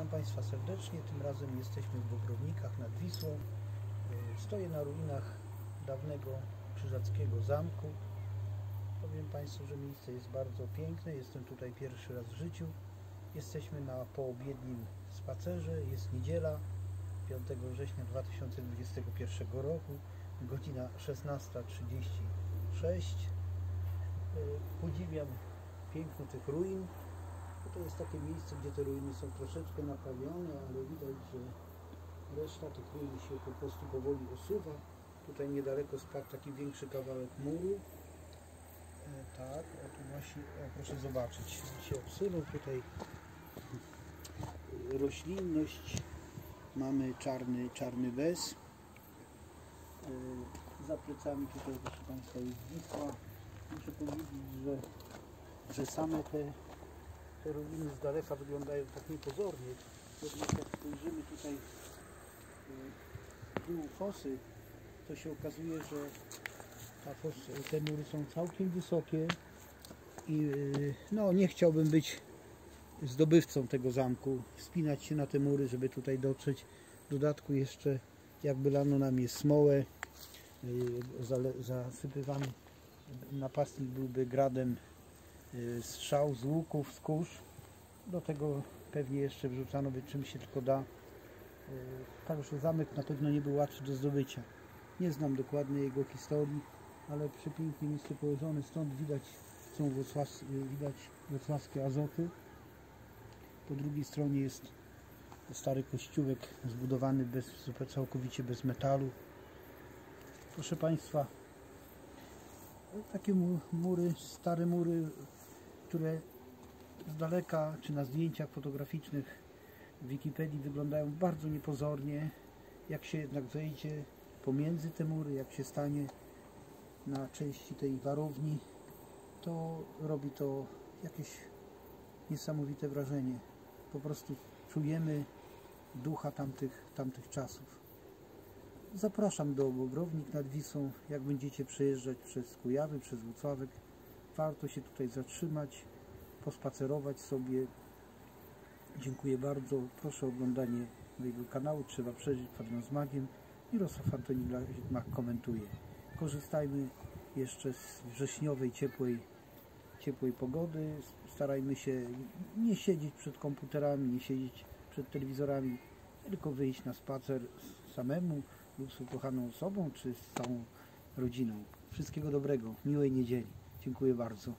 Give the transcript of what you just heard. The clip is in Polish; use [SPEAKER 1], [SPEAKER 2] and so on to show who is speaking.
[SPEAKER 1] Witam Państwa serdecznie. Tym razem jesteśmy w Bobrownikach nad Wisłą. Y, Stoję na ruinach dawnego krzyżackiego zamku. Powiem Państwu, że miejsce jest bardzo piękne. Jestem tutaj pierwszy raz w życiu. Jesteśmy na poobiednim spacerze. Jest niedziela 5 września 2021 roku. Godzina 16.36. Y, Podziwiam piękno tych ruin. To jest takie miejsce, gdzie te ruiny są troszeczkę naprawione, ale widać, że reszta tych ruin się po prostu powoli osuwa. Tutaj niedaleko spadł taki większy kawałek muru. E, tak, o tu właśnie, o, proszę zobaczyć, się obsunął tutaj e, roślinność. Mamy czarny, czarny bez. E, za plecami tutaj, proszę Państwa, jest Wisła. Muszę powiedzieć, że, że same te te ruiny z daleka wyglądają tak niepozornie. Jednak jak spojrzymy tutaj w dół fosy, to się okazuje, że ta fos, te mury są całkiem wysokie i yy, no nie chciałbym być zdobywcą tego zamku, wspinać się na te mury, żeby tutaj dotrzeć. W dodatku jeszcze jakby lano nam jest smołę, zale- zasypywany napastnik byłby gradem y, strzał z łuków, z kurz. Do tego pewnie jeszcze wrzucano by czym się tylko da. Y, Także zamek na pewno nie był łatwy do zdobycia. Nie znam dokładnie jego historii, ale przepięknie miejsce położone. Stąd widać są wrocławs, y, widać wrocławskie azoty. Po drugiej stronie jest stary kościółek zbudowany bez, całkowicie bez metalu. Proszę Państwa, takie mu- mury, stare mury, które z daleka czy na zdjęciach fotograficznych w Wikipedii wyglądają bardzo niepozornie. Jak się jednak zejdzie pomiędzy te mury, jak się stanie na części tej warowni, to robi to jakieś niesamowite wrażenie. Po prostu czujemy ducha tamtych, tamtych czasów. Zapraszam do Bobrownik nad Wisłą. Jak będziecie przejeżdżać przez Kujawy, przez Włocławek, warto się tutaj zatrzymać, pospacerować sobie. Dziękuję bardzo. Proszę o oglądanie mojego kanału. Trzeba przeżyć Kwadrans z Magiem. Mirosław Antoni Blachmak komentuje. Korzystajmy jeszcze z wrześniowej, ciepłej, ciepłej pogody. Starajmy się nie siedzieć przed komputerami, nie siedzieć przed telewizorami, tylko wyjść na spacer samemu lub z ukochaną osobą, czy z całą rodziną. Wszystkiego dobrego, miłej niedzieli. Dziękuję bardzo.